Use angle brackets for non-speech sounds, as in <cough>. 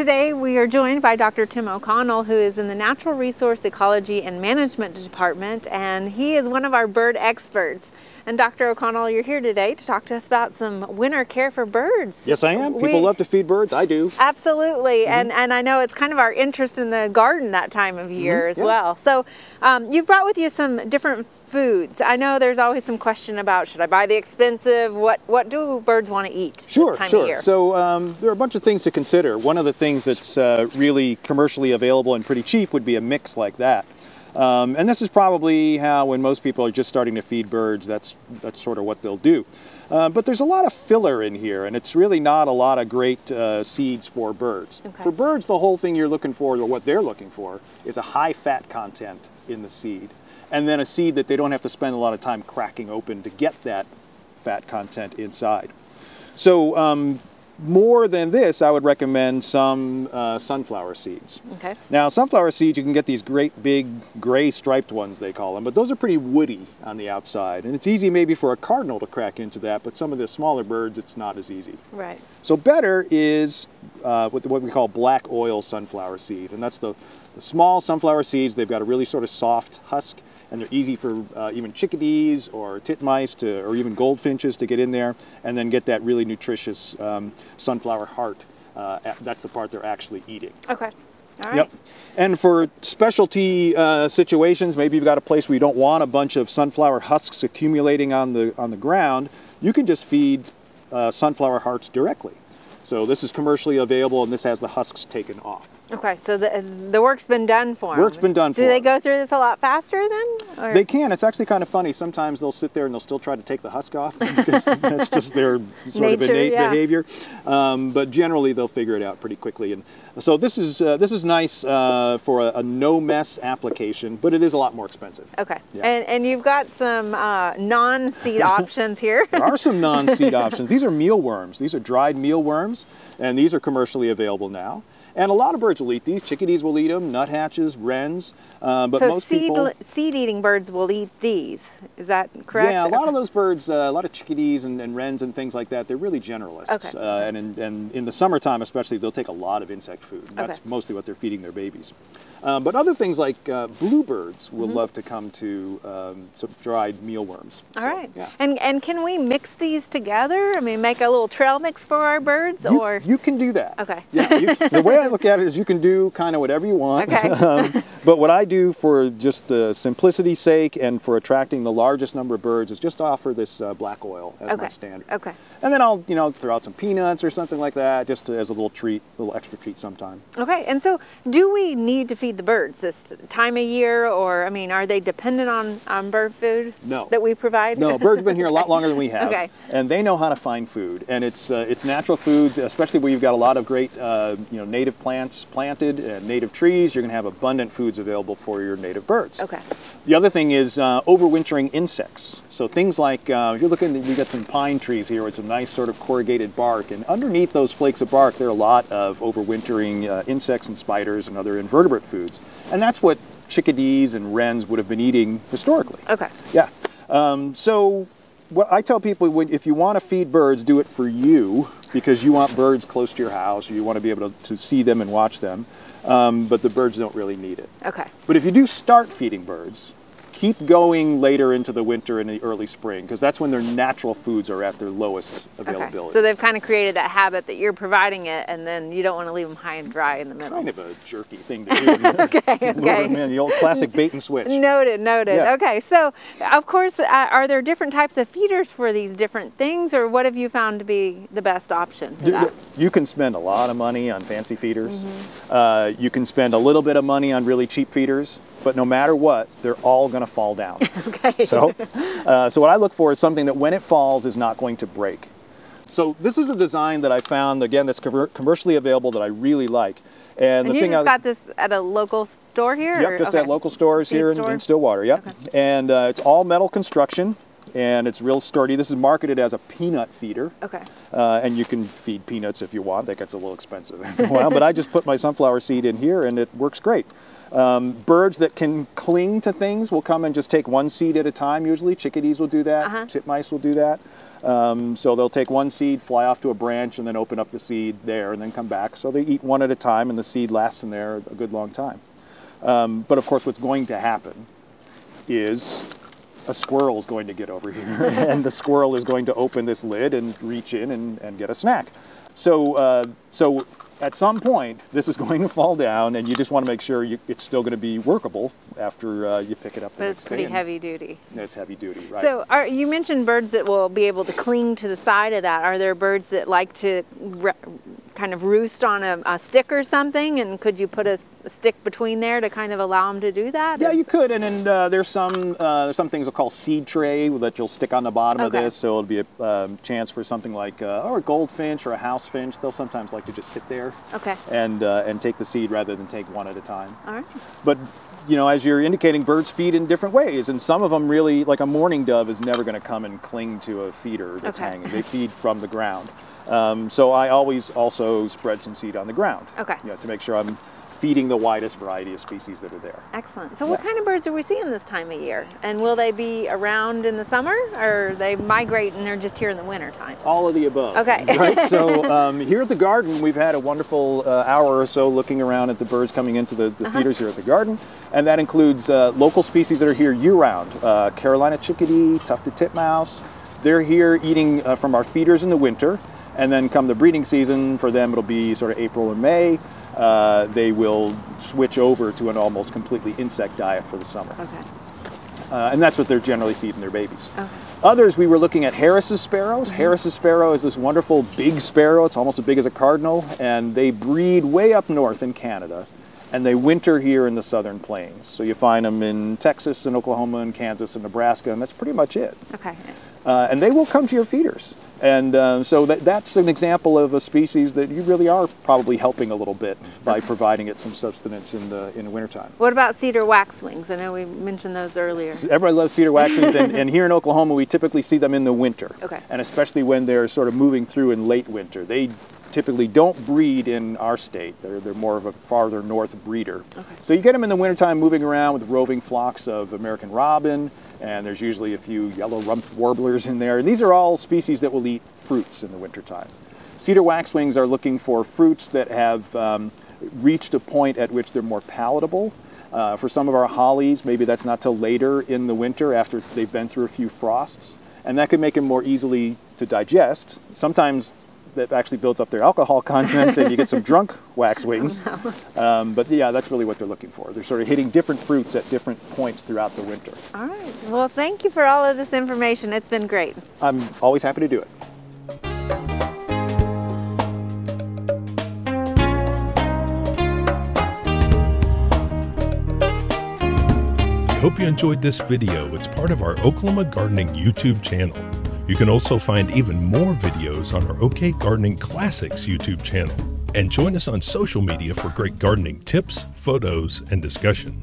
Today we are joined by Dr. Tim O'Connell, who is in the Natural Resource Ecology and Management Department, and he is one of our bird experts. And Dr. O'Connell, you're here today to talk to us about some winter care for birds. Yes, I am. People we, love to feed birds. I do. Absolutely. Mm -hmm. And, and I know it's kind of our interest in the garden that time of year mm -hmm. as yeah. well. So um, you've brought with you some different foods. I know there's always some question about should I buy the expensive? What what do birds want to eat? Sure, sure. So um, there are a bunch of things to consider. One of the things that's uh, really commercially available and pretty cheap would be a mix like that. Um, and this is probably how when most people are just starting to feed birds, that's that's sort of what they'll do. Uh, but there's a lot of filler in here, and it's really not a lot of great uh, seeds for birds. Okay. For birds, the whole thing you're looking for, or what they're looking for, is a high fat content in the seed and then a seed that they don't have to spend a lot of time cracking open to get that fat content inside. So um, more than this, I would recommend some uh, sunflower seeds. Okay. Now, sunflower seeds, you can get these great big gray striped ones, they call them, but those are pretty woody on the outside. And it's easy maybe for a cardinal to crack into that, but some of the smaller birds, it's not as easy. Right. So better is uh, what we call black oil sunflower seed. And that's the, the small sunflower seeds. They've got a really sort of soft husk and they're easy for uh, even chickadees or titmice to, or even goldfinches to get in there and then get that really nutritious um, sunflower heart. Uh, that's the part they're actually eating. Okay. All right. Yep. And for specialty uh, situations, maybe you've got a place where you don't want a bunch of sunflower husks accumulating on the on the ground. You can just feed uh, sunflower hearts directly. So this is commercially available, and this has the husks taken off. Okay, so the, the work's been done for them. Work's been done for Do they go through this a lot faster then? Or? They can. It's actually kind of funny. Sometimes they'll sit there and they'll still try to take the husk off <laughs> because that's just their sort Nature, of innate yeah. behavior. Um, but generally they'll figure it out pretty quickly. And so this is uh, this is nice uh, for a, a, no mess application, but it is a lot more expensive. Okay. Yeah. And, and you've got some uh, non-seed <laughs> options here. there are some non-seed <laughs> options. These are mealworms. These are dried mealworms, and these are commercially available now. And a lot of birds will eat these. Chickadees will eat them, nuthatches, wrens. Uh, but so most seed, people, seed-eating birds will eat these. Is that correct? Yeah, a lot of those birds, uh, a lot of chickadees and, and, wrens and things like that, they're really generalists. Okay. Uh, and, in, and in the summertime especially, they'll take a lot of insect food. That's okay. mostly what they're feeding their babies. Um, but other things like uh, bluebirds will mm -hmm. love to come to um, some dried mealworms. All so, right. Yeah. And and can we mix these together? I mean, make a little trail mix for our birds, you, or you can do that. Okay. Yeah. You, <laughs> the way I look at it is, you can do kind of whatever you want. Okay. <laughs> um, but what I do for just uh, simplicity's sake and for attracting the largest number of birds is just offer this uh, black oil as okay. my standard. Okay. And then I'll you know throw out some peanuts or something like that, just to, as a little treat, a little extra treat sometime. Okay. And so, do we need to feed the birds this time of year, or I mean, are they dependent on, on bird food no. that we provide? No, birds have been here a lot longer than we have. okay. And they know how to find food, and it's uh, it's natural foods, especially where you've got a lot of great uh, you know native plants planted, uh, native trees. You're going to have abundant foods available for your native birds. Okay. The other thing is uh, overwintering insects. So things like uh, you're looking, we've got some pine trees here with some nice sort of corrugated bark, and underneath those flakes of bark, there are a lot of overwintering uh, insects and spiders and other invertebrate foods, and that's what chickadees and wrens would have been eating historically. Okay. Yeah. Um, so what I tell people, when, if you want to feed birds, do it for you because you want birds close to your house or you want to be able to, to see them and watch them. Um, but the birds don't really need it. Okay. But if you do start feeding birds, keep going later into the winter and the early spring because that's when their natural foods are at their lowest availability. Okay. So they've kind of created that habit that you're providing it and then you don't want to leave them high and dry in the middle. Kind of a jerky thing to <laughs> do. okay, <laughs> okay. Man, the old classic bait and switch. Noted, noted. Yeah. Okay, so of course, uh, are there different types of feeders for these different things or what have you found to be the best option for that? You can spend a lot of money on fancy feeders. Mm -hmm. uh, you can spend a little bit of money on really cheap feeders but no matter what, they're all going to fall down. <laughs> okay. So, uh, so what I look for is something that when it falls is not going to break. So this is a design that I found, again, that's commercially available that I really like. And, and the you thing just I, got this at a local store here? Yep, or? just okay. at local stores Feed here store? in, in, Stillwater, yep. Okay. And uh, it's all metal construction and it's real sturdy. This is marketed as a peanut feeder. Okay. Uh, and you can feed peanuts if you want. That gets a little expensive. <laughs> well, but I just put my sunflower seed in here and it works great. Um, birds that can cling to things will come and just take one seed at a time usually. Chickadees will do that, Uh-huh. titmice will do that. Um, so they'll take one seed, fly off to a branch, and then open up the seed there and then come back. So they eat one at a time and the seed lasts in there a good long time. Um, but of course, what's going to happen is a squirrel is going to get over here, <laughs> and the squirrel is going to open this lid and reach in and, and get a snack. So, uh, so at some point, this is <laughs> going to fall down, and you just want to make sure you, it's still going to be workable after uh, you pick it up. But it's pretty heavy duty. It's heavy duty, right? So, are, you mentioned birds that will be able to cling to the side of that. Are there birds that like to kind of roost on a, a stick or something? And could you put a, a stick between there to kind of allow them to do that? Yeah, you could, and then uh, there's some uh, there's some things we'll call seed tray that you'll stick on the bottom Okay. of this, so it'll be a um, chance for something like uh, or a goldfinch or a house finch. They'll sometimes like to just sit there Okay. and uh, and take the seed rather than take one at a time. All right. But you know, as you're indicating, birds feed in different ways, and some of them really, like a mourning dove, is never going to come and cling to a feeder that's Okay. hanging. They feed from the ground. Um, so I always also spread some seed on the ground. Okay. You know, to make sure I'm feeding the widest variety of species that are there. Excellent. So, what kind of birds are we seeing this time of year? And will they be around in the summer, or they migrate and they're just here in the winter time? All of the above. Okay. <laughs> Right. So <laughs> um, here at the garden, we've had a wonderful uh, hour or so looking around at the birds coming into the, the Uh-huh. feeders here at the garden, and that includes uh, local species that are here year-round: uh, Carolina chickadee, tufted titmouse. They're here eating uh, from our feeders in the winter, and then come the breeding season for them, it'll be sort of April or May. Uh, they will switch over to an almost completely insect diet for the summer. Okay. Uh, and that's what they're generally feeding their babies. Okay. Others, we were looking at Harris's sparrows. Harris's sparrow is this wonderful big sparrow. It's almost as big as a cardinal, and they breed way up north in Canada, and they winter here in the southern plains. So you find them in Texas and Oklahoma and Kansas and Nebraska, and that's pretty much it. Okay. Uh, and they will come to your feeders. And um, so that, that's an example of a species that you really are probably helping a little bit by providing it some substance in the in the wintertime. What about cedar waxwings? I know we mentioned those earlier. Everybody loves cedar waxwings, and, and here in Oklahoma, we typically see them in the winter. Okay. And especially when they're sort of moving through in late winter. They typically don't breed in our state. They're, they're more of a farther north breeder. Okay. So you get them in the wintertime moving around with roving flocks of American robin, and there's usually a few yellow rump warblers in there. And these are all species that will eat fruits in the wintertime. Cedar waxwings are looking for fruits that have um, reached a point at which they're more palatable. Uh, for some of our hollies, maybe that's not till later in the winter after they've been through a few frosts. And that could make them more easily to digest. Sometimes that actually builds up their alcohol content and you get some <laughs> drunk waxwings. Um, but yeah, that's really what they're looking for. They're sort of hitting different fruits at different points throughout the winter. All right. Well, thank you for all of this information. It's been great. I'm always happy to do it. I hope you enjoyed this video. It's part of our Oklahoma Gardening YouTube channel. You can also find even more videos on our OK Gardening Classics YouTube channel. And join us on social media for great gardening tips, photos, and discussion.